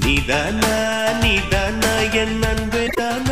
நிதன நிதன என் அன்பு தன.